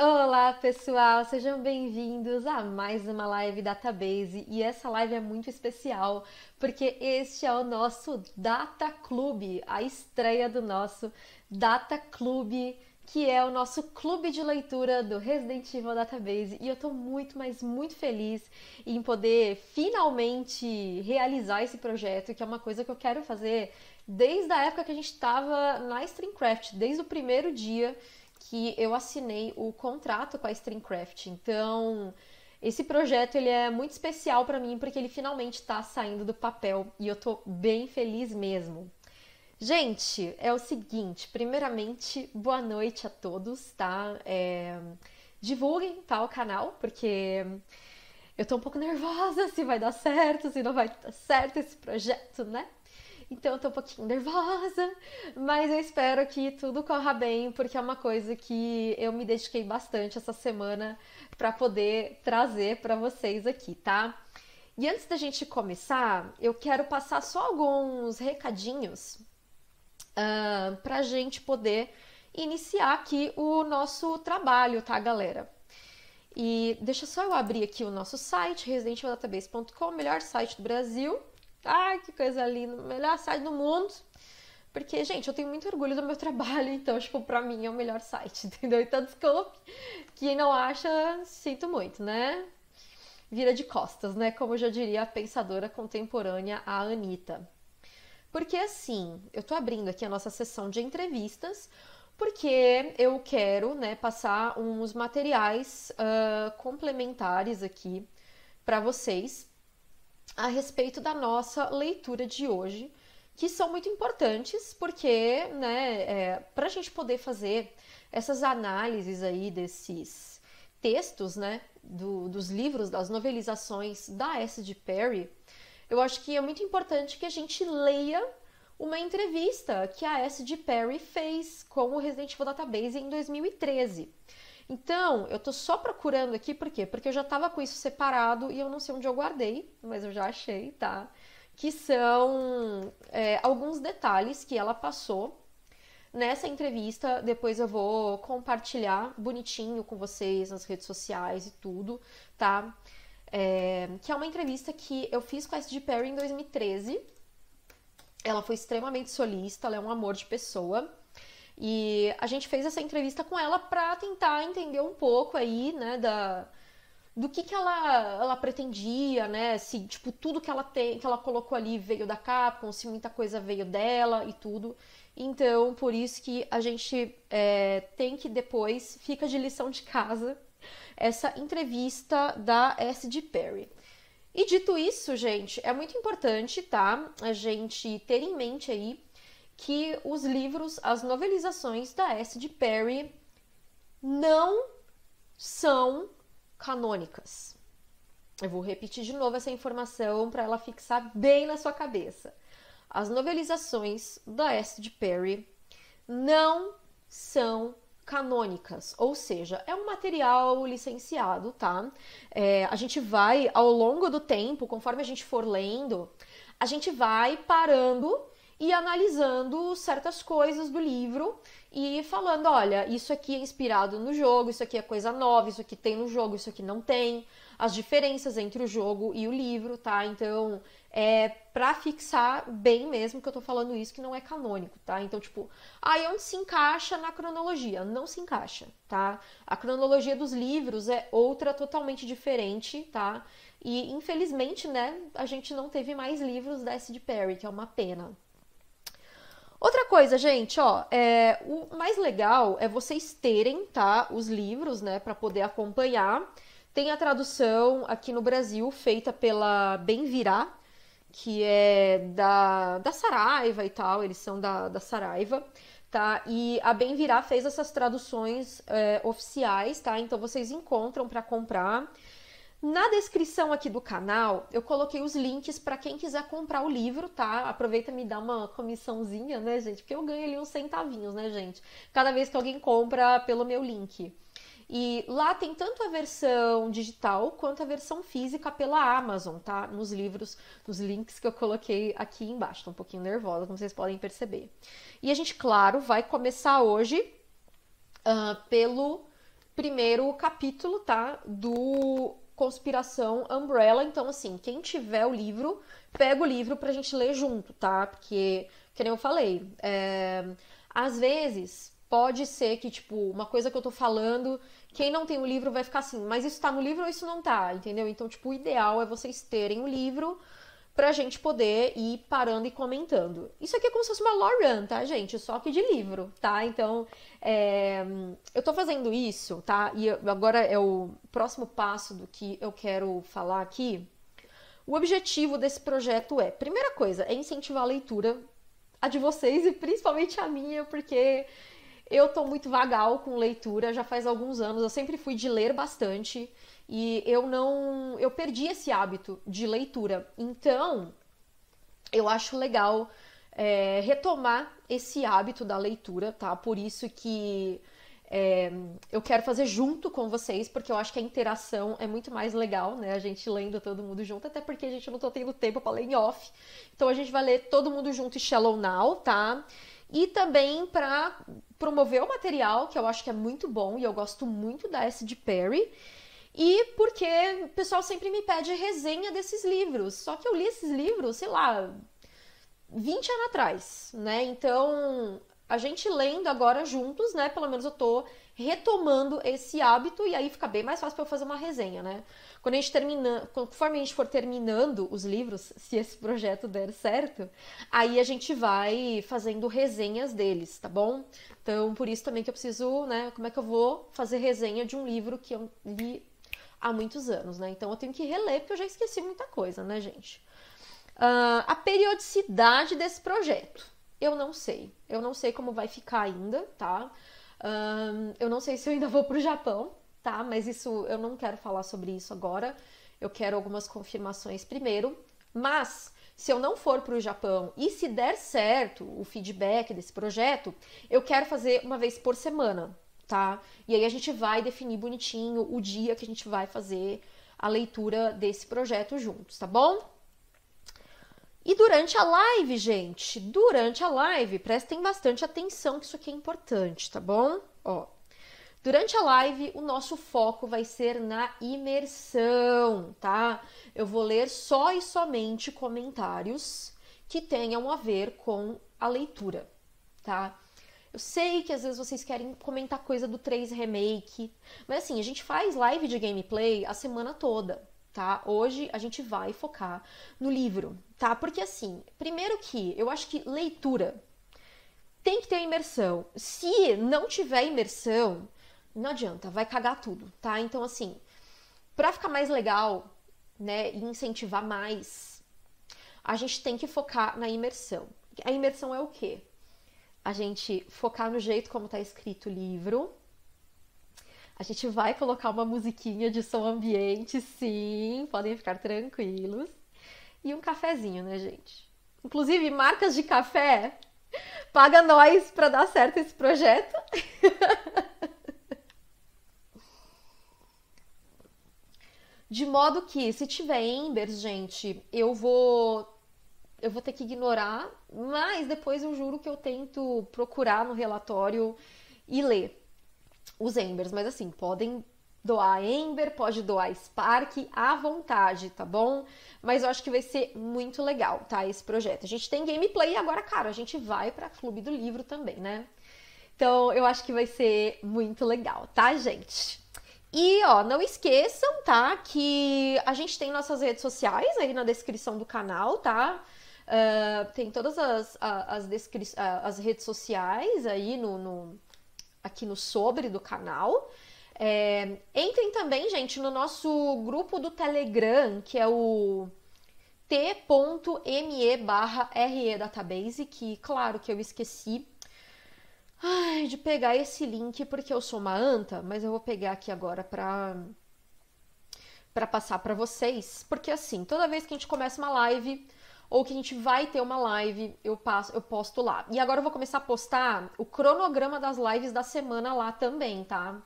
Olá pessoal, sejam bem-vindos a mais uma live Database. E essa live é muito especial porque este é o nosso Data Club, a estreia do nosso Data Club, que é o nosso clube de leitura do Resident Evil Database. E eu tô muito, mas muito feliz em poder finalmente realizar esse projeto, que é uma coisa que eu quero fazer desde a época que a gente estava na Streamcraft, desde o primeiro dia que eu assinei o contrato com a Streamcraft. Então, esse projeto ele é muito especial para mim porque ele finalmente está saindo do papel e eu tô bem feliz mesmo. Gente, é o seguinte, primeiramente, boa noite a todos, tá? É... Divulguem tá, o canal, porque eu tô um pouco nervosa se vai dar certo, se não vai dar certo esse projeto, né? Então eu tô um pouquinho nervosa, mas eu espero que tudo corra bem, porque é uma coisa que eu me dediquei bastante essa semana para poder trazer para vocês aqui, tá? E antes da gente começar, eu quero passar só alguns recadinhos uh, para a gente poder iniciar aqui o nosso trabalho, tá, galera? E deixa só eu abrir aqui o nosso site, residentevildatabase.com, melhor site do Brasil. Ai, que coisa linda, melhor site do mundo. Porque, gente, eu tenho muito orgulho do meu trabalho, então, tipo, pra mim é o melhor site, entendeu? Então, desculpe. Quem não acha, sinto muito, né? Vira de costas, né? Como já diria a pensadora contemporânea, a Anitta. Porque, assim, eu tô abrindo aqui a nossa sessão de entrevistas, porque eu quero, né, passar uns materiais uh, complementares aqui para vocês a respeito da nossa leitura de hoje, que são muito importantes, porque, né, é, para a gente poder fazer essas análises aí desses textos, né, do, dos livros, das novelizações da S. de Perry, eu acho que é muito importante que a gente leia uma entrevista que a S. de Perry fez com o Resident Evil Database em 2013. Então, eu tô só procurando aqui, por quê? Porque eu já tava com isso separado e eu não sei onde eu guardei, mas eu já achei, tá? Que são é, alguns detalhes que ela passou nessa entrevista. Depois eu vou compartilhar bonitinho com vocês nas redes sociais e tudo, tá? É, que é uma entrevista que eu fiz com a S.G. Perry em 2013. Ela foi extremamente solista, ela é um amor de pessoa. E a gente fez essa entrevista com ela para tentar entender um pouco aí, né, da do que, que ela, ela pretendia, né? Se tipo tudo que ela tem, que ela colocou ali veio da Capcom, se muita coisa veio dela e tudo. Então, por isso que a gente é, tem que depois fica de lição de casa essa entrevista da S.D. Perry. E dito isso, gente, é muito importante, tá? A gente ter em mente aí que os livros, as novelizações da S. de Perry não são canônicas. Eu vou repetir de novo essa informação para ela fixar bem na sua cabeça. As novelizações da S. de Perry não são canônicas, ou seja, é um material licenciado, tá? É, a gente vai, ao longo do tempo, conforme a gente for lendo, a gente vai parando e analisando certas coisas do livro e falando, olha, isso aqui é inspirado no jogo, isso aqui é coisa nova, isso aqui tem no jogo, isso aqui não tem, as diferenças entre o jogo e o livro, tá? Então, é para fixar bem mesmo que eu tô falando isso que não é canônico, tá? Então, tipo, aí onde se encaixa na cronologia? Não se encaixa, tá? A cronologia dos livros é outra totalmente diferente, tá? E infelizmente, né, a gente não teve mais livros da S. de Perry, que é uma pena, Outra coisa, gente, ó, é, o mais legal é vocês terem, tá, os livros, né, para poder acompanhar. Tem a tradução aqui no Brasil feita pela Bem Virá, que é da, da Saraiva e tal, eles são da, da Saraiva, tá? E a Bem Virá fez essas traduções é, oficiais, tá? Então vocês encontram para comprar. Na descrição aqui do canal, eu coloquei os links para quem quiser comprar o livro, tá? Aproveita e me dá uma comissãozinha, né, gente? Porque eu ganho ali uns centavinhos, né, gente? Cada vez que alguém compra pelo meu link. E lá tem tanto a versão digital quanto a versão física pela Amazon, tá? Nos livros, nos links que eu coloquei aqui embaixo. Tô um pouquinho nervosa, como vocês podem perceber. E a gente, claro, vai começar hoje uh, pelo primeiro capítulo, tá? Do Conspiração Umbrella. Então, assim, quem tiver o livro, pega o livro pra gente ler junto, tá? Porque, que nem eu falei, é... às vezes pode ser que, tipo, uma coisa que eu tô falando, quem não tem o livro vai ficar assim, mas isso tá no livro ou isso não tá, entendeu? Então, tipo, o ideal é vocês terem o livro pra gente poder ir parando e comentando. Isso aqui é como se fosse uma Lauren, tá, gente? Só que de livro, tá? Então, é... eu tô fazendo isso, tá? E agora é o próximo passo do que eu quero falar aqui. O objetivo desse projeto é, primeira coisa, é incentivar a leitura, a de vocês e principalmente a minha, porque eu tô muito vagal com leitura já faz alguns anos. Eu sempre fui de ler bastante e eu não. Eu perdi esse hábito de leitura. Então, eu acho legal é, retomar esse hábito da leitura, tá? Por isso que. É, eu quero fazer junto com vocês, porque eu acho que a interação é muito mais legal, né? A gente lendo todo mundo junto, até porque a gente não tá tendo tempo para ler em off. Então a gente vai ler todo mundo junto e Shallow Now, tá? E também para promover o material, que eu acho que é muito bom e eu gosto muito da S. de Perry. E porque o pessoal sempre me pede resenha desses livros. Só que eu li esses livros, sei lá, 20 anos atrás, né? Então, a gente lendo agora juntos, né? Pelo menos eu tô retomando esse hábito e aí fica bem mais fácil para eu fazer uma resenha, né? Quando a gente termina, conforme a gente for terminando os livros, se esse projeto der certo, aí a gente vai fazendo resenhas deles, tá bom? Então, por isso também que eu preciso, né, como é que eu vou fazer resenha de um livro que eu li há muitos anos, né? Então eu tenho que reler porque eu já esqueci muita coisa, né, gente? Uh, a periodicidade desse projeto, eu não sei. Eu não sei como vai ficar ainda, tá? Uh, eu não sei se eu ainda vou pro Japão, tá? Mas isso eu não quero falar sobre isso agora. Eu quero algumas confirmações primeiro. Mas se eu não for para o Japão e se der certo o feedback desse projeto, eu quero fazer uma vez por semana, tá? E aí a gente vai definir bonitinho o dia que a gente vai fazer a leitura desse projeto juntos, tá bom? E durante a live, gente, durante a live, prestem bastante atenção que isso aqui é importante, tá bom? Ó, Durante a live, o nosso foco vai ser na imersão, tá? Eu vou ler só e somente comentários que tenham a ver com a leitura, tá? Eu sei que às vezes vocês querem comentar coisa do 3 Remake, mas assim, a gente faz live de gameplay a semana toda, tá? Hoje a gente vai focar no livro, tá? Porque assim, primeiro que eu acho que leitura tem que ter imersão. Se não tiver imersão, não adianta, vai cagar tudo, tá? Então, assim, para ficar mais legal, né, e incentivar mais, a gente tem que focar na imersão. A imersão é o quê? A gente focar no jeito como tá escrito o livro. A gente vai colocar uma musiquinha de som ambiente, sim, podem ficar tranquilos. E um cafezinho, né, gente? Inclusive, marcas de café, paga nós para dar certo esse projeto. De modo que, se tiver Embers, gente, eu vou eu vou ter que ignorar, mas depois eu juro que eu tento procurar no relatório e ler os Embers. Mas assim, podem doar Ember, pode doar Spark à vontade, tá bom? Mas eu acho que vai ser muito legal, tá? Esse projeto. A gente tem gameplay e agora, cara, a gente vai para Clube do Livro também, né? Então eu acho que vai ser muito legal, tá, gente? E, ó, não esqueçam, tá? Que a gente tem nossas redes sociais aí na descrição do canal, tá? Uh, tem todas as, as, as, redes sociais aí no, no, aqui no sobre do canal. É, entrem também, gente, no nosso grupo do Telegram, que é o t.me barra database, que claro que eu esqueci ai, de pegar esse link porque eu sou uma anta, mas eu vou pegar aqui agora para para passar para vocês, porque assim, toda vez que a gente começa uma live ou que a gente vai ter uma live, eu passo, eu posto lá. E agora eu vou começar a postar o cronograma das lives da semana lá também, tá?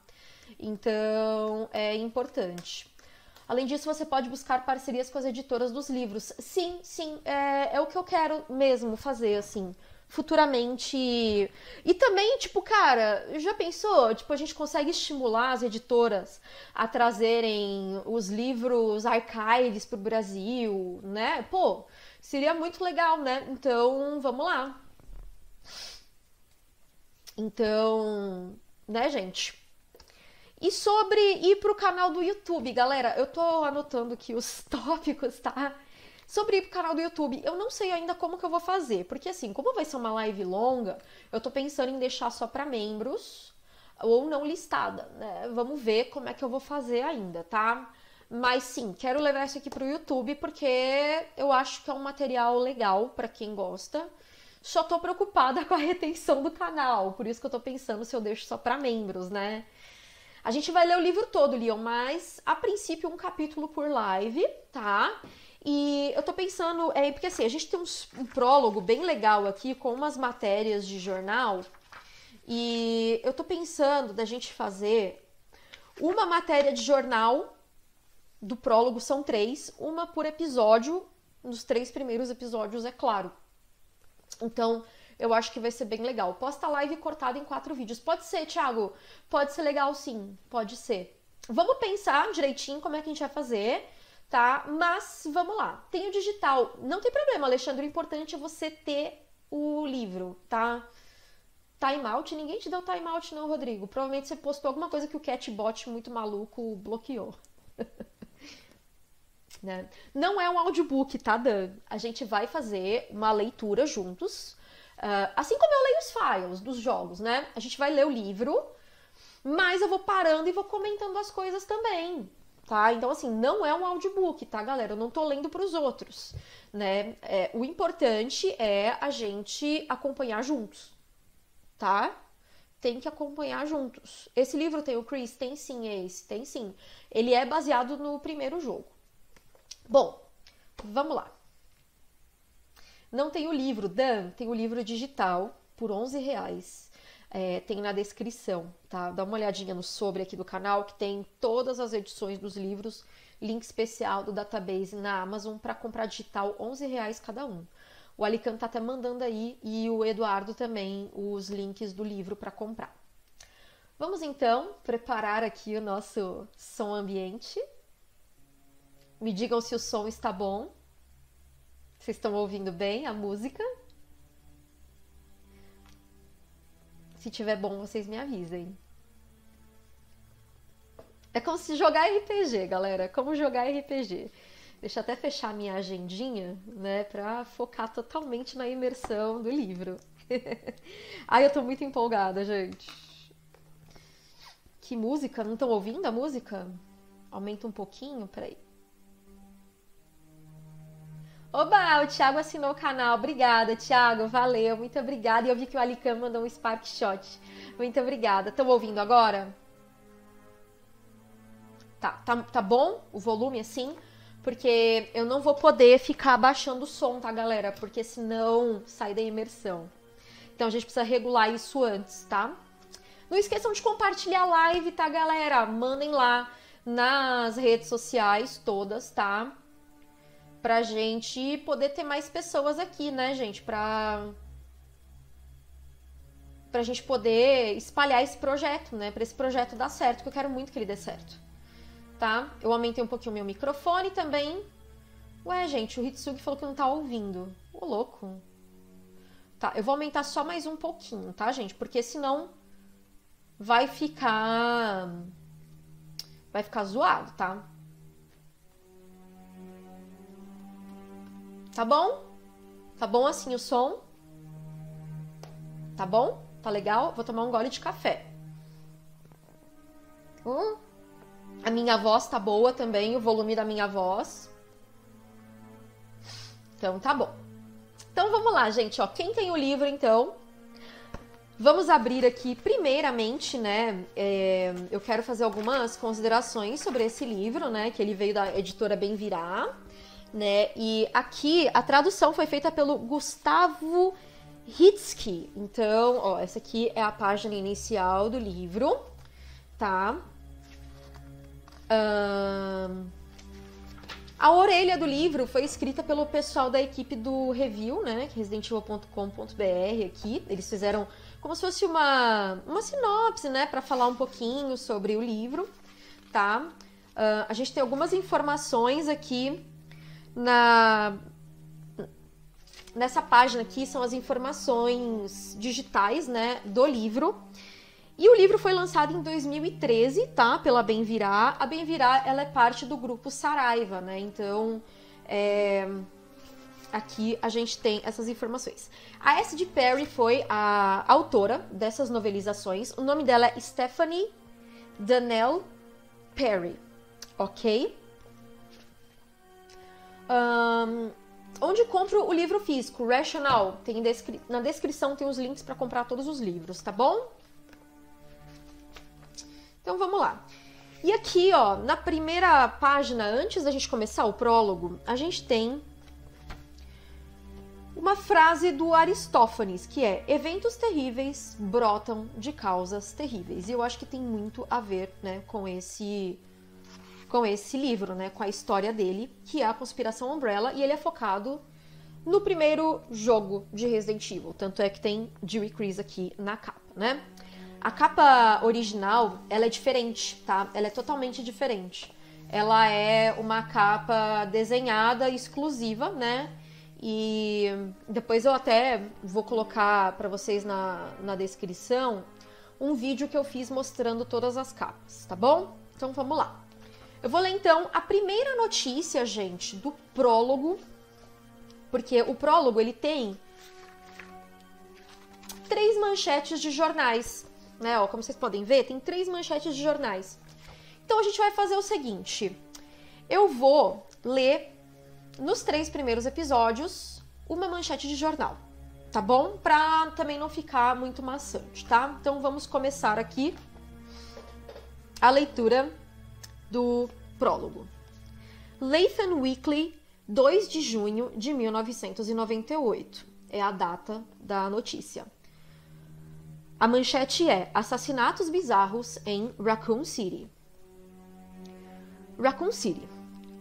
Então, é importante. Além disso, você pode buscar parcerias com as editoras dos livros. Sim, sim, é, é o que eu quero mesmo fazer, assim futuramente. E também, tipo, cara, já pensou? Tipo, a gente consegue estimular as editoras a trazerem os livros archives pro Brasil, né? Pô, seria muito legal, né? Então, vamos lá. Então, né, gente? E sobre ir pro canal do YouTube, galera, eu tô anotando aqui os tópicos, tá? Sobre ir pro canal do YouTube, eu não sei ainda como que eu vou fazer, porque assim, como vai ser uma live longa, eu tô pensando em deixar só para membros ou não listada, né? Vamos ver como é que eu vou fazer ainda, tá? Mas sim, quero levar isso aqui pro YouTube porque eu acho que é um material legal para quem gosta. Só tô preocupada com a retenção do canal, por isso que eu tô pensando se eu deixo só para membros, né? A gente vai ler o livro todo, Leon, mas a princípio um capítulo por live, tá? E eu tô pensando, é, porque assim, a gente tem um prólogo bem legal aqui com umas matérias de jornal. E eu tô pensando da gente fazer uma matéria de jornal do prólogo, são três, uma por episódio, nos três primeiros episódios, é claro. Então, eu acho que vai ser bem legal. Posta live cortada em quatro vídeos. Pode ser, Thiago? Pode ser legal sim, pode ser. Vamos pensar direitinho como é que a gente vai fazer, tá? Mas vamos lá. Tem o digital. Não tem problema, Alexandre. O importante é você ter o livro, tá? Timeout, ninguém te deu timeout, não, Rodrigo. Provavelmente você postou alguma coisa que o catbot muito maluco bloqueou. né? Não é um audiobook, tá, Dan? A gente vai fazer uma leitura juntos. Uh, assim como eu leio os files dos jogos, né? A gente vai ler o livro, mas eu vou parando e vou comentando as coisas também, tá? Então, assim, não é um audiobook, tá, galera? Eu não tô lendo para os outros, né? É, o importante é a gente acompanhar juntos, tá? Tem que acompanhar juntos. Esse livro tem o Chris? Tem sim, esse, tem sim. Ele é baseado no primeiro jogo. Bom, vamos lá. Não tem o livro, Dan, tem o livro digital por 11 reais. É, tem na descrição, tá? Dá uma olhadinha no sobre aqui do canal que tem todas as edições dos livros, link especial do database na Amazon para comprar digital, 11 reais cada um. O Alicante tá até mandando aí e o Eduardo também os links do livro para comprar. Vamos então preparar aqui o nosso som ambiente. Me digam se o som está bom. Vocês estão ouvindo bem a música? Se tiver bom, vocês me avisem. É como se jogar RPG, galera. Como jogar RPG. Deixa eu até fechar minha agendinha, né, pra focar totalmente na imersão do livro. Ai, eu tô muito empolgada, gente. Que música? Não estão ouvindo a música? Aumenta um pouquinho, peraí. Oba, o Thiago assinou o canal. Obrigada, Thiago. Valeu, muito obrigada. E eu vi que o Alicam mandou um Spark Shot. Muito obrigada. Estão ouvindo agora? Tá, tá, tá bom o volume assim? Porque eu não vou poder ficar abaixando o som, tá, galera? Porque senão sai da imersão. Então a gente precisa regular isso antes, tá? Não esqueçam de compartilhar a live, tá, galera? Mandem lá nas redes sociais todas, tá? Pra gente poder ter mais pessoas aqui, né, gente? Pra, pra gente poder espalhar esse projeto, né? Pra esse projeto dar certo, que eu quero muito que ele dê certo. Tá? Eu aumentei um pouquinho o meu microfone também. Ué, gente, o Hitsugi falou que não tá ouvindo. Ô, louco. Tá, eu vou aumentar só mais um pouquinho, tá, gente? Porque senão vai ficar. Vai ficar zoado, tá? Tá bom? Tá bom assim o som? Tá bom? Tá legal? Vou tomar um gole de café. Hum. A minha voz tá boa também, o volume da minha voz. Então tá bom. Então vamos lá, gente, ó. Quem tem o livro, então, Vamos abrir aqui, primeiramente, né? É, eu quero fazer algumas considerações sobre esse livro, né? Que ele veio da editora Bem Virar né? E aqui a tradução foi feita pelo Gustavo Hitsky. Então, ó, essa aqui é a página inicial do livro, tá? Um, A orelha do livro foi escrita pelo pessoal da equipe do review, né? residentvil.com.br aqui. Eles fizeram como se fosse uma, uma sinopse, né? Para falar um pouquinho sobre o livro, tá? Uh, a gente tem algumas informações aqui na nessa página aqui são as informações digitais, né, do livro. E o livro foi lançado em 2013, tá? Pela Bem Virá. A Bem Virá, ela é parte do grupo Saraiva, né? Então, é... aqui a gente tem essas informações. A S.D. Perry foi a autora dessas novelizações. O nome dela é Stephanie Danelle Perry, ok? Um, onde compro o livro físico? Rational. Tem descri... Na descrição tem os links para comprar todos os livros, tá bom? Então vamos lá. E aqui, ó, na primeira página, antes da gente começar o prólogo, a gente tem uma frase do Aristófanes, que é: eventos terríveis brotam de causas terríveis. E eu acho que tem muito a ver, né, com esse com esse livro, né, com a história dele, que é a Conspiração Umbrella, e ele é focado no primeiro jogo de Resident Evil, tanto é que tem Dewey Chris aqui na capa, né? A capa original, ela é diferente, tá? Ela é totalmente diferente. Ela é uma capa desenhada exclusiva, né? E depois eu até vou colocar para vocês na, na descrição um vídeo que eu fiz mostrando todas as capas, tá bom? Então vamos lá. Eu vou ler então a primeira notícia, gente, do prólogo, porque o prólogo ele tem três manchetes de jornais né? Ó, como vocês podem ver, tem três manchetes de jornais. Então a gente vai fazer o seguinte: eu vou ler nos três primeiros episódios uma manchete de jornal, tá bom? Pra também não ficar muito maçante, tá? Então vamos começar aqui a leitura do prólogo. Lathan Weekly, 2 de junho de 1998 é a data da notícia. A manchete é Assassinatos bizarros em Raccoon City. Raccoon City.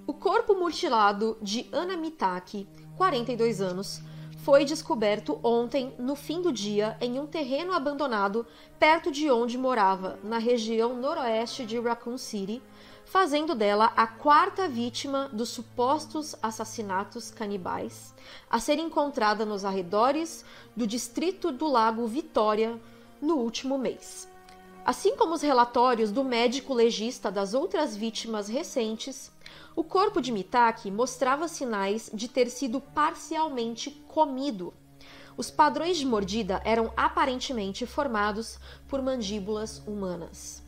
O corpo mutilado de Ana Mitaki, 42 anos, foi descoberto ontem, no fim do dia, em um terreno abandonado perto de onde morava, na região noroeste de Raccoon City, fazendo dela a quarta vítima dos supostos assassinatos canibais a ser encontrada nos arredores do distrito do Lago Vitória, no último mês. Assim como os relatórios do médico legista das outras vítimas recentes, o corpo de Mitaki mostrava sinais de ter sido parcialmente comido. Os padrões de mordida eram aparentemente formados por mandíbulas humanas.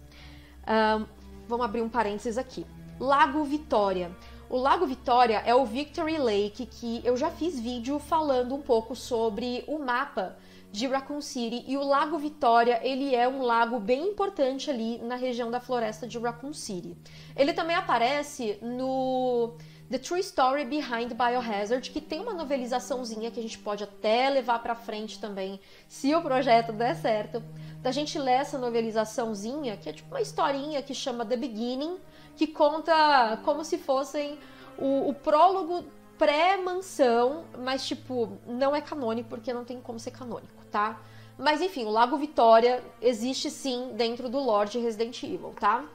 Um, vamos abrir um parênteses aqui. Lago Vitória. O Lago Vitória é o Victory Lake que eu já fiz vídeo falando um pouco sobre o mapa de Raccoon City e o Lago Vitória, ele é um lago bem importante ali na região da floresta de Raccoon City. Ele também aparece no The True Story Behind Biohazard, que tem uma novelizaçãozinha que a gente pode até levar para frente também, se o projeto der certo. Da gente ler essa novelizaçãozinha, que é tipo uma historinha que chama The Beginning, que conta como se fossem o, o prólogo pré-mansão, mas tipo, não é canônico porque não tem como ser canônico tá? Mas enfim, o Lago Vitória existe sim dentro do Lord Resident Evil, tá?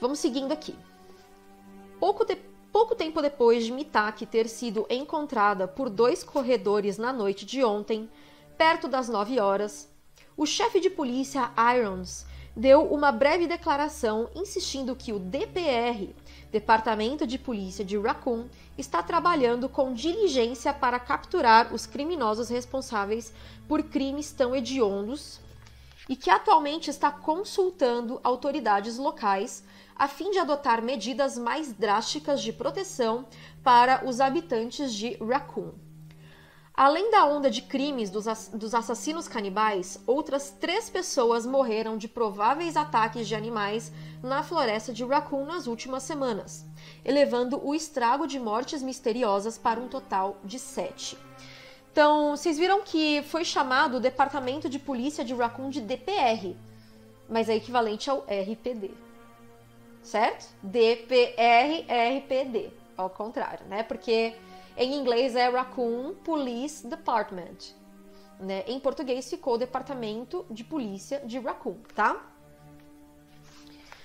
Vamos seguindo aqui. Pouco, de... Pouco tempo depois de Mitaki ter sido encontrada por dois corredores na noite de ontem, perto das 9 horas, o chefe de polícia Irons deu uma breve declaração insistindo que o DPR, Departamento de Polícia de Raccoon, está trabalhando com diligência para capturar os criminosos responsáveis por crimes tão hediondos e que atualmente está consultando autoridades locais a fim de adotar medidas mais drásticas de proteção para os habitantes de Raccoon. Além da onda de crimes dos, dos assassinos canibais, outras três pessoas morreram de prováveis ataques de animais na floresta de Raccoon nas últimas semanas, elevando o estrago de mortes misteriosas para um total de sete. Então, vocês viram que foi chamado o Departamento de Polícia de Raccoon de DPR, mas é equivalente ao RPD. certo? D-P-R-R-P-D, ao contrário, né? Porque em inglês é Raccoon Police Department. Né? Em português ficou Departamento de Polícia de Raccoon, tá?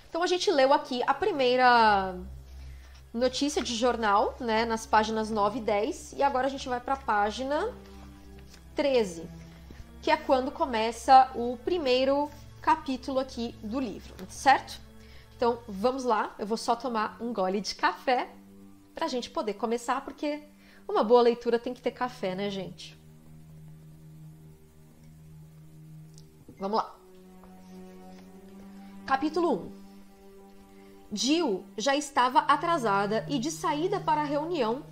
Então a gente leu aqui a primeira notícia de jornal, né, nas páginas 9 e 10, e agora a gente vai para a página 13, que é quando começa o primeiro capítulo aqui do livro, certo? Então vamos lá, eu vou só tomar um gole de café para a gente poder começar, porque uma boa leitura tem que ter café, né, gente? Vamos lá. Capítulo 1 Jill já estava atrasada e de saída para a reunião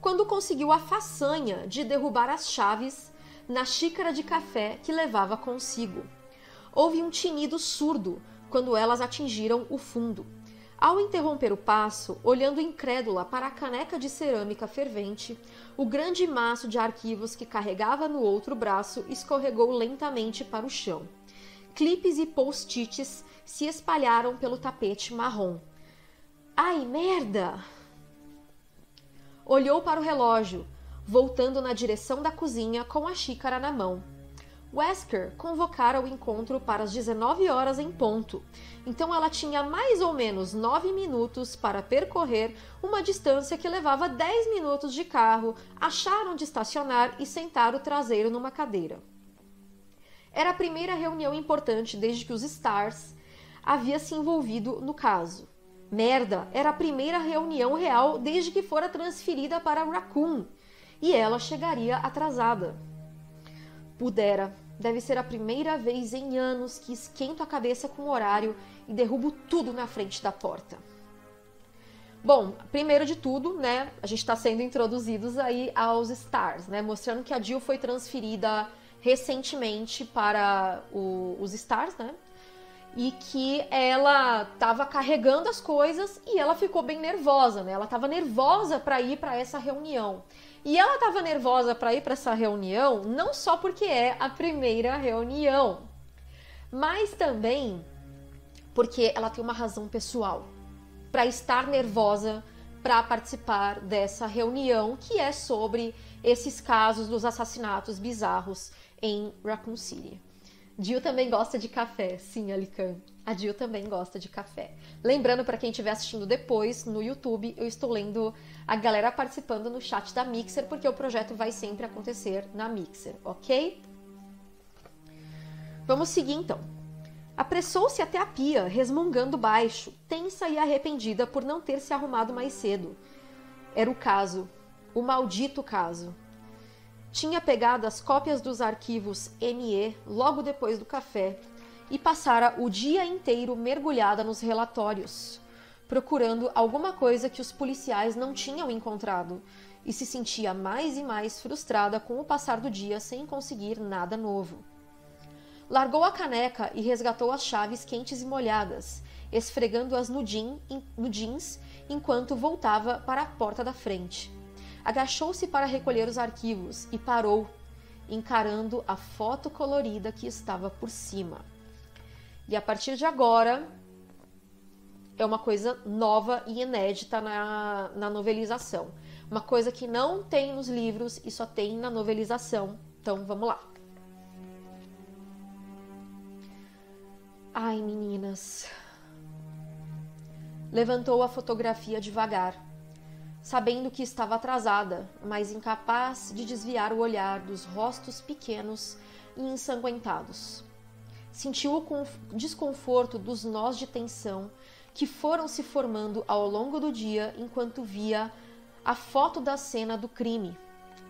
quando conseguiu a façanha de derrubar as chaves na xícara de café que levava consigo. Houve um tinido surdo quando elas atingiram o fundo. Ao interromper o passo, olhando incrédula para a caneca de cerâmica fervente, o grande maço de arquivos que carregava no outro braço escorregou lentamente para o chão. Clipes e post-its se espalharam pelo tapete marrom. Ai, merda! Olhou para o relógio, voltando na direção da cozinha com a xícara na mão. Wesker convocara o encontro para as 19 horas em ponto, então ela tinha mais ou menos 9 minutos para percorrer uma distância que levava 10 minutos de carro, achar onde estacionar e sentar o traseiro numa cadeira. Era a primeira reunião importante desde que os Stars havia se envolvido no caso. Merda, era a primeira reunião real desde que fora transferida para Raccoon. E ela chegaria atrasada. Pudera, deve ser a primeira vez em anos que esquento a cabeça com o horário e derrubo tudo na frente da porta. Bom, primeiro de tudo, né, a gente está sendo introduzidos aí aos Stars, né, mostrando que a Jill foi transferida recentemente para o, os Stars, né? E que ela estava carregando as coisas e ela ficou bem nervosa, né? Ela estava nervosa para ir para essa reunião. E ela estava nervosa para ir para essa reunião não só porque é a primeira reunião, mas também porque ela tem uma razão pessoal para estar nervosa para participar dessa reunião que é sobre esses casos dos assassinatos bizarros em Raccoon City. Jill também gosta de café, sim, Alican. A Jill também gosta de café. Lembrando para quem estiver assistindo depois no YouTube, eu estou lendo a galera participando no chat da Mixer, porque o projeto vai sempre acontecer na Mixer, ok? Vamos seguir então. Apressou-se até a pia, resmungando baixo, tensa e arrependida por não ter se arrumado mais cedo. Era o caso, o maldito caso. Tinha pegado as cópias dos arquivos ME logo depois do café e passara o dia inteiro mergulhada nos relatórios, procurando alguma coisa que os policiais não tinham encontrado, e se sentia mais e mais frustrada com o passar do dia sem conseguir nada novo. Largou a caneca e resgatou as chaves quentes e molhadas, esfregando-as no, no jeans enquanto voltava para a porta da frente agachou-se para recolher os arquivos e parou, encarando a foto colorida que estava por cima. E a partir de agora, é uma coisa nova e inédita na, na novelização. Uma coisa que não tem nos livros e só tem na novelização. Então vamos lá. Ai, meninas. Levantou a fotografia devagar sabendo que estava atrasada, mas incapaz de desviar o olhar dos rostos pequenos e ensanguentados. Sentiu o desconforto dos nós de tensão que foram se formando ao longo do dia enquanto via a foto da cena do crime.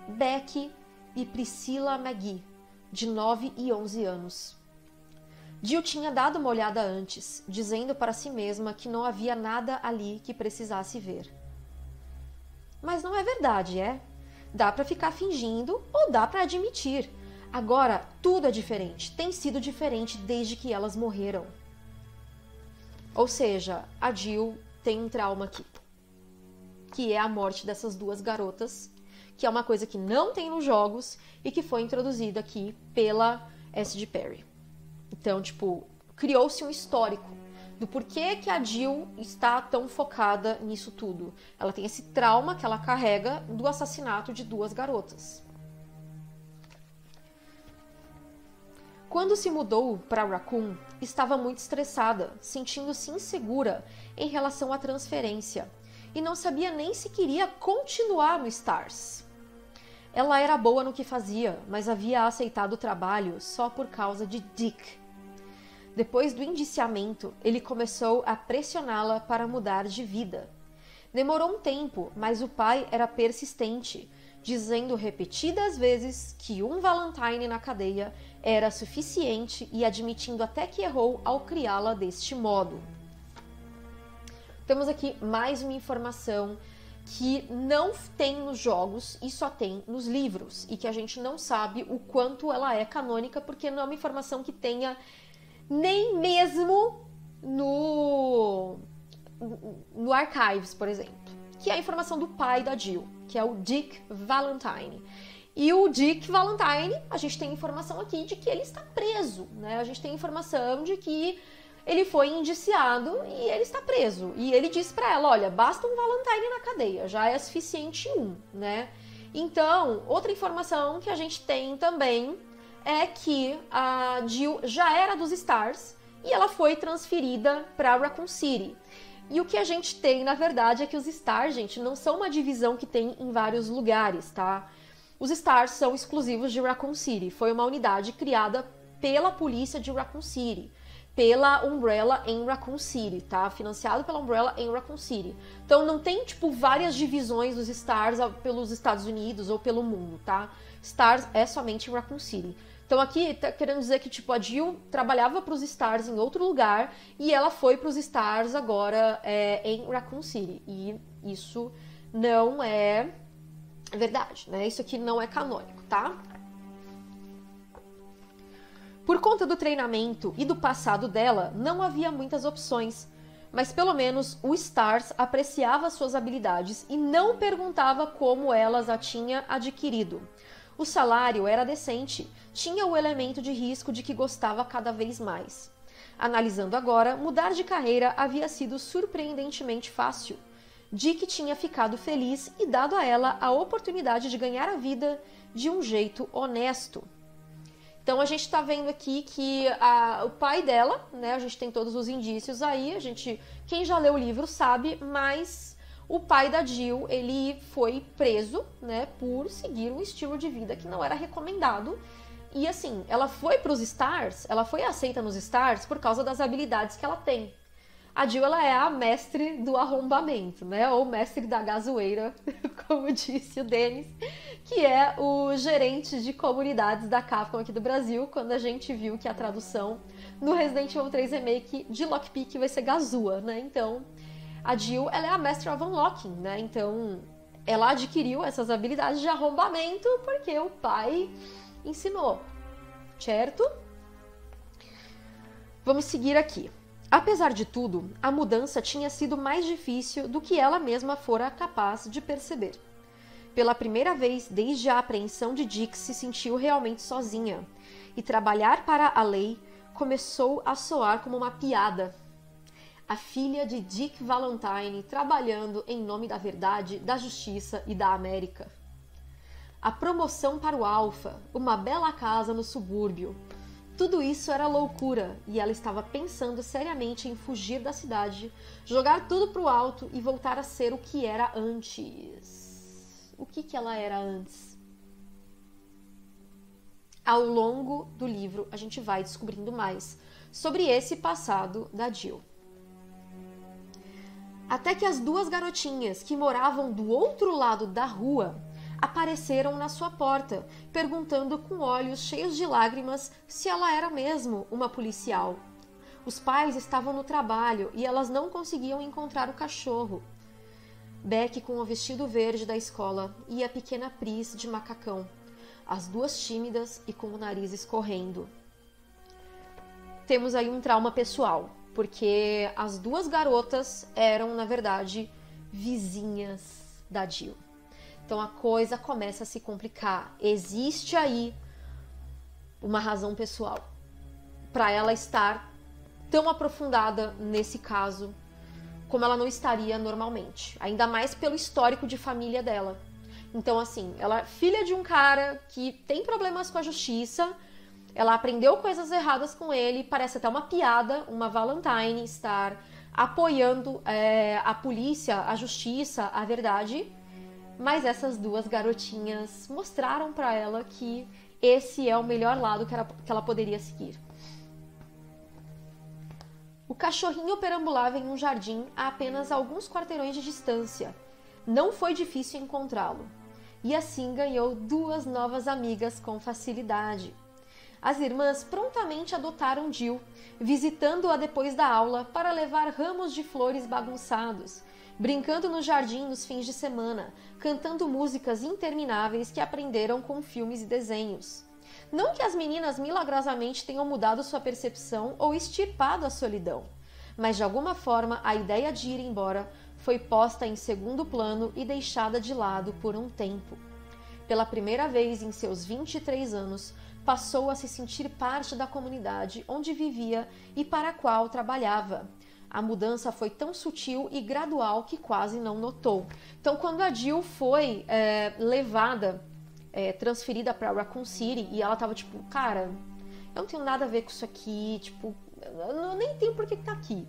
Beck e Priscilla McGee, de 9 e 11 anos. Jill tinha dado uma olhada antes, dizendo para si mesma que não havia nada ali que precisasse ver. Mas não é verdade, é? Dá para ficar fingindo ou dá para admitir. Agora, tudo é diferente. Tem sido diferente desde que elas morreram. Ou seja, a Jill tem um trauma aqui, que é a morte dessas duas garotas, que é uma coisa que não tem nos jogos e que foi introduzida aqui pela S.G. Perry. Então, tipo, criou-se um histórico do porquê que a Jill está tão focada nisso tudo. Ela tem esse trauma que ela carrega do assassinato de duas garotas. Quando se mudou para Raccoon, estava muito estressada, sentindo-se insegura em relação à transferência e não sabia nem se queria continuar no Stars. Ela era boa no que fazia, mas havia aceitado o trabalho só por causa de Dick. Depois do indiciamento, ele começou a pressioná-la para mudar de vida. Demorou um tempo, mas o pai era persistente, dizendo repetidas vezes que um Valentine na cadeia era suficiente e admitindo até que errou ao criá-la deste modo. Temos aqui mais uma informação que não tem nos jogos e só tem nos livros e que a gente não sabe o quanto ela é canônica porque não é uma informação que tenha nem mesmo no no Archives, por exemplo, que é a informação do pai da Jill, que é o Dick Valentine. E o Dick Valentine, a gente tem informação aqui de que ele está preso, né? A gente tem informação de que ele foi indiciado e ele está preso. E ele disse para ela: olha, basta um Valentine na cadeia, já é suficiente um, né? Então, outra informação que a gente tem também é que a Jill já era dos Stars e ela foi transferida para Raccoon City. E o que a gente tem, na verdade, é que os Stars, gente, não são uma divisão que tem em vários lugares, tá? Os Stars são exclusivos de Raccoon City. Foi uma unidade criada pela polícia de Raccoon City pela Umbrella em Raccoon City, tá? Financiado pela Umbrella em Raccoon City. Então não tem tipo várias divisões dos Stars pelos Estados Unidos ou pelo mundo, tá? Stars é somente em Raccoon City. Então aqui tá querendo dizer que tipo a Jill trabalhava para os Stars em outro lugar e ela foi para os Stars agora é, em Raccoon City e isso não é verdade, né? Isso aqui não é canônico, tá? Por conta do treinamento e do passado dela, não havia muitas opções, mas pelo menos o Stars apreciava suas habilidades e não perguntava como elas a tinha adquirido. O salário era decente, tinha o elemento de risco de que gostava cada vez mais. Analisando agora, mudar de carreira havia sido surpreendentemente fácil. Dick tinha ficado feliz e dado a ela a oportunidade de ganhar a vida de um jeito honesto. Então a gente está vendo aqui que a, o pai dela, né? A gente tem todos os indícios aí. A gente, quem já leu o livro sabe, mas o pai da Jill ele foi preso, né? Por seguir um estilo de vida que não era recomendado. E assim, ela foi para os Stars, ela foi aceita nos Stars por causa das habilidades que ela tem a Jill ela é a mestre do arrombamento, né? Ou mestre da gasoeira, como disse o Denis, que é o gerente de comunidades da Capcom aqui do Brasil, quando a gente viu que a tradução no Resident Evil 3 Remake de Lockpick vai ser Gazua, né? Então, a Jill, ela é a Master of Unlocking, né? Então, ela adquiriu essas habilidades de arrombamento porque o pai ensinou, certo? Vamos seguir aqui. Apesar de tudo, a mudança tinha sido mais difícil do que ela mesma fora capaz de perceber. Pela primeira vez desde a apreensão de Dick se sentiu realmente sozinha, e trabalhar para a lei começou a soar como uma piada. A filha de Dick Valentine trabalhando em nome da verdade, da justiça e da América. A promoção para o Alfa, uma bela casa no subúrbio, tudo isso era loucura e ela estava pensando seriamente em fugir da cidade, jogar tudo pro alto e voltar a ser o que era antes. O que, que ela era antes? Ao longo do livro, a gente vai descobrindo mais sobre esse passado da Jill. Até que as duas garotinhas que moravam do outro lado da rua apareceram na sua porta, perguntando com olhos cheios de lágrimas se ela era mesmo uma policial. Os pais estavam no trabalho e elas não conseguiam encontrar o cachorro. Beck com o vestido verde da escola e a pequena Pris de macacão, as duas tímidas e com o nariz escorrendo. Temos aí um trauma pessoal, porque as duas garotas eram, na verdade, vizinhas da Jill. Então a coisa começa a se complicar. Existe aí uma razão pessoal para ela estar tão aprofundada nesse caso como ela não estaria normalmente, ainda mais pelo histórico de família dela. Então, assim, ela é filha de um cara que tem problemas com a justiça, ela aprendeu coisas erradas com ele, parece até uma piada, uma Valentine estar apoiando é, a polícia, a justiça, a verdade. Mas essas duas garotinhas mostraram para ela que esse é o melhor lado que ela, que ela poderia seguir. O cachorrinho perambulava em um jardim a apenas alguns quarteirões de distância. Não foi difícil encontrá-lo. E assim ganhou duas novas amigas com facilidade. As irmãs prontamente adotaram Jill, visitando-a depois da aula para levar ramos de flores bagunçados, brincando no jardim nos fins de semana, cantando músicas intermináveis que aprenderam com filmes e desenhos. Não que as meninas milagrosamente tenham mudado sua percepção ou extirpado a solidão, mas de alguma forma a ideia de ir embora foi posta em segundo plano e deixada de lado por um tempo. Pela primeira vez em seus 23 anos, passou a se sentir parte da comunidade onde vivia e para a qual trabalhava. A mudança foi tão sutil e gradual que quase não notou. Então, quando a Jill foi é, levada é, transferida para Raccoon City e ela tava tipo, cara, eu não tenho nada a ver com isso aqui, tipo, eu nem tenho por que tá aqui.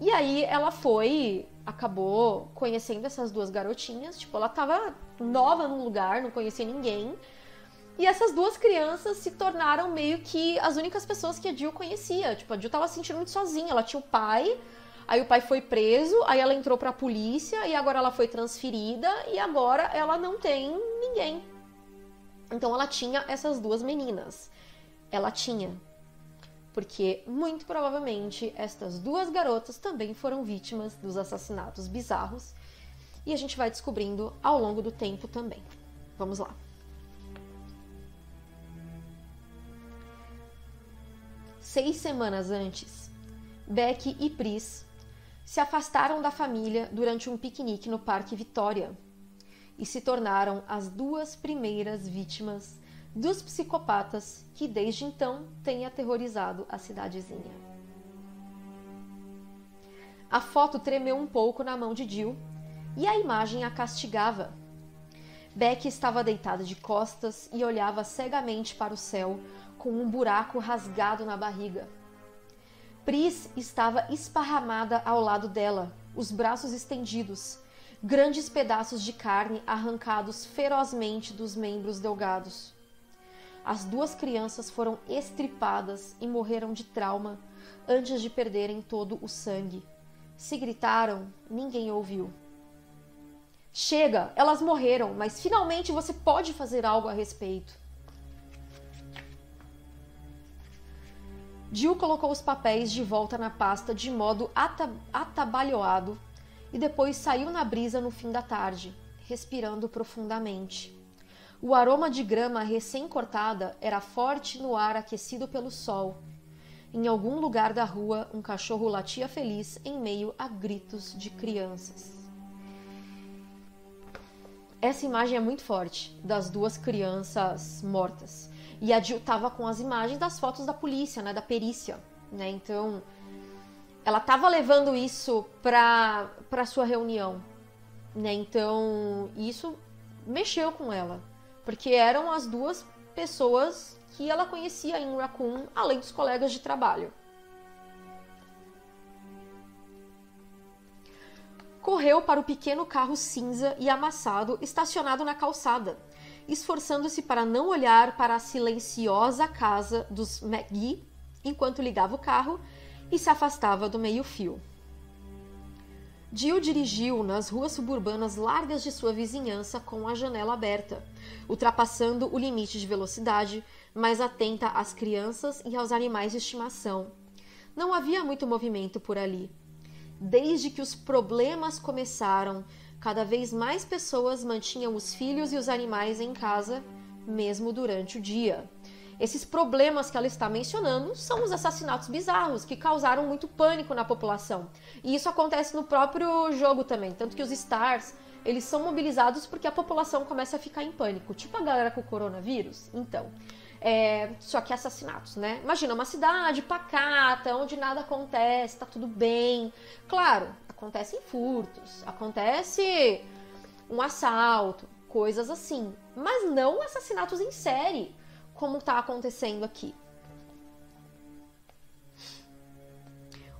E aí ela foi, acabou conhecendo essas duas garotinhas, tipo, ela tava nova num lugar, não conhecia ninguém. E essas duas crianças se tornaram meio que as únicas pessoas que a Jill conhecia. Tipo, a Jill tava se sentindo muito sozinha. Ela tinha o pai, aí o pai foi preso, aí ela entrou pra polícia, e agora ela foi transferida, e agora ela não tem ninguém. Então ela tinha essas duas meninas. Ela tinha. Porque muito provavelmente estas duas garotas também foram vítimas dos assassinatos bizarros. E a gente vai descobrindo ao longo do tempo também. Vamos lá. Seis semanas antes, Beck e Pris se afastaram da família durante um piquenique no Parque Vitória, e se tornaram as duas primeiras vítimas dos psicopatas que desde então têm aterrorizado a cidadezinha. A foto tremeu um pouco na mão de Jill e a imagem a castigava. Beck estava deitada de costas e olhava cegamente para o céu com um buraco rasgado na barriga. Pris estava esparramada ao lado dela, os braços estendidos, grandes pedaços de carne arrancados ferozmente dos membros delgados. As duas crianças foram estripadas e morreram de trauma antes de perderem todo o sangue. Se gritaram, ninguém ouviu. Chega, elas morreram, mas finalmente você pode fazer algo a respeito. Jill colocou os papéis de volta na pasta de modo atabalhoado e depois saiu na brisa no fim da tarde, respirando profundamente. O aroma de grama recém-cortada era forte no ar aquecido pelo sol. Em algum lugar da rua, um cachorro latia feliz em meio a gritos de crianças. Essa imagem é muito forte das duas crianças mortas. E a Jill tava com as imagens das fotos da polícia, né, da perícia, né? Então, ela estava levando isso para para sua reunião, né? Então isso mexeu com ela, porque eram as duas pessoas que ela conhecia em Raccoon, além dos colegas de trabalho. Correu para o pequeno carro cinza e amassado estacionado na calçada, esforçando-se para não olhar para a silenciosa casa dos McGee enquanto ligava o carro e se afastava do meio-fio. Jill dirigiu nas ruas suburbanas largas de sua vizinhança com a janela aberta, ultrapassando o limite de velocidade, mas atenta às crianças e aos animais de estimação. Não havia muito movimento por ali. Desde que os problemas começaram, cada vez mais pessoas mantinham os filhos e os animais em casa, mesmo durante o dia. Esses problemas que ela está mencionando são os assassinatos bizarros que causaram muito pânico na população. E isso acontece no próprio jogo também, tanto que os Stars, eles são mobilizados porque a população começa a ficar em pânico, tipo a galera com o coronavírus. Então, É, só que assassinatos, né? Imagina uma cidade pacata, onde nada acontece, tá tudo bem. Claro, acontecem furtos, acontece um assalto, coisas assim, mas não assassinatos em série, como tá acontecendo aqui.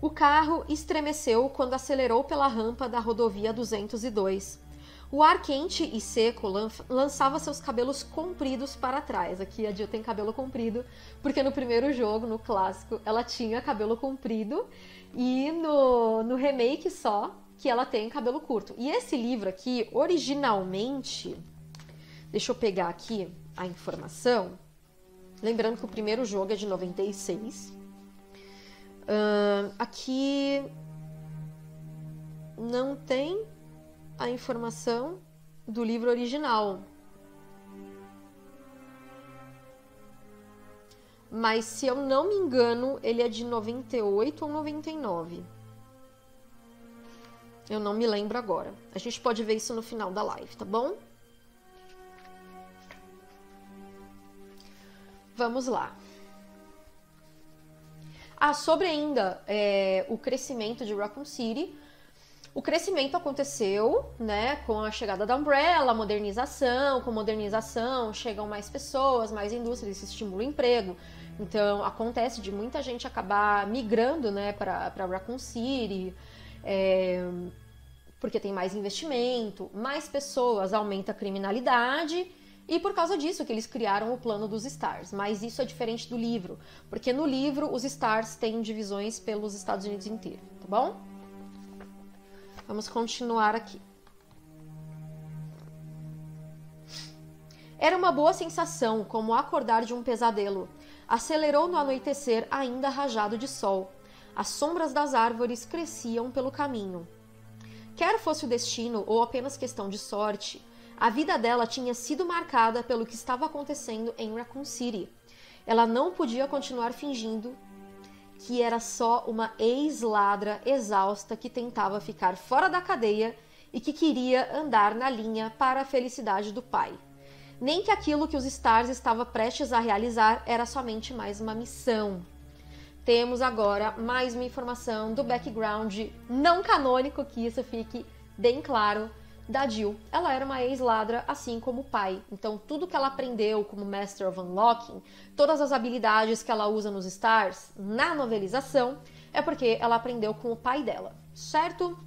O carro estremeceu quando acelerou pela rampa da rodovia 202. O ar quente e seco lançava seus cabelos compridos para trás. Aqui a Jill tem cabelo comprido, porque no primeiro jogo, no clássico, ela tinha cabelo comprido e no, no remake só que ela tem cabelo curto. E esse livro aqui, originalmente, deixa eu pegar aqui a informação. Lembrando que o primeiro jogo é de 96. Uh, aqui não tem a informação do livro original. Mas se eu não me engano, ele é de 98 ou 99. Eu não me lembro agora. A gente pode ver isso no final da live, tá bom? Vamos lá. Ah, sobre ainda é, o crescimento de Raccoon City, o crescimento aconteceu, né, com a chegada da Umbrella, modernização, com modernização chegam mais pessoas, mais indústrias, isso estimula o emprego. Então, acontece de muita gente acabar migrando, né, para Raccoon City, é, porque tem mais investimento, mais pessoas, aumenta a criminalidade, e por causa disso que eles criaram o plano dos Stars. Mas isso é diferente do livro, porque no livro os Stars têm divisões pelos Estados Unidos inteiro, tá bom? Vamos continuar aqui. Era uma boa sensação, como acordar de um pesadelo. Acelerou no anoitecer, ainda rajado de sol. As sombras das árvores cresciam pelo caminho. Quer fosse o destino ou apenas questão de sorte, a vida dela tinha sido marcada pelo que estava acontecendo em Raccoon City. Ela não podia continuar fingindo que era só uma ex-ladra exausta que tentava ficar fora da cadeia e que queria andar na linha para a felicidade do pai. Nem que aquilo que os Stars estava prestes a realizar era somente mais uma missão. Temos agora mais uma informação do background não canônico, que isso fique bem claro da Jill. Ela era uma ex-ladra, assim como o pai. Então, tudo que ela aprendeu como Master of Unlocking, todas as habilidades que ela usa nos Stars na novelização, é porque ela aprendeu com o pai dela, certo?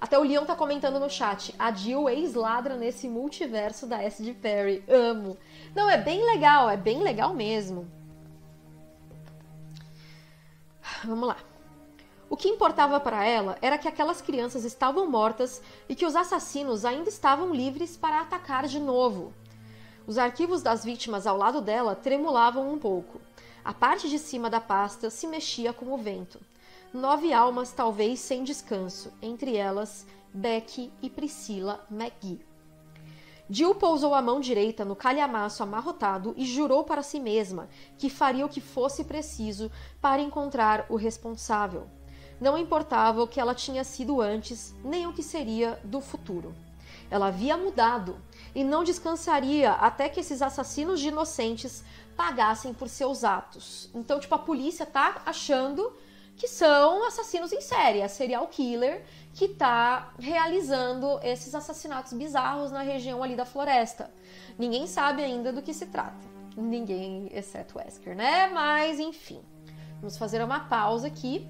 Até o Leon tá comentando no chat, a Jill ex-ladra nesse multiverso da S. Perry. Amo. Não, é bem legal, é bem legal mesmo. Vamos lá. O que importava para ela era que aquelas crianças estavam mortas e que os assassinos ainda estavam livres para atacar de novo. Os arquivos das vítimas ao lado dela tremulavam um pouco. A parte de cima da pasta se mexia com o vento. Nove almas, talvez sem descanso, entre elas Becky e Priscila McGee. Jill pousou a mão direita no calhamaço amarrotado e jurou para si mesma que faria o que fosse preciso para encontrar o responsável. Não importava o que ela tinha sido antes, nem o que seria do futuro. Ela havia mudado e não descansaria até que esses assassinos de inocentes pagassem por seus atos. Então, tipo, a polícia tá achando que são assassinos em série, a serial killer que tá realizando esses assassinatos bizarros na região ali da floresta. Ninguém sabe ainda do que se trata. Ninguém, exceto Wesker, né? Mas enfim. Vamos fazer uma pausa aqui